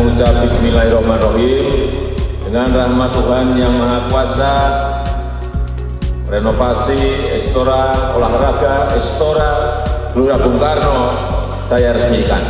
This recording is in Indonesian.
mengucap Bismillahirrahmanirrahim dengan rahmat Tuhan yang Maha Kuasa renovasi Estora olahraga Estora Gelora Bung Karno saya resmikan.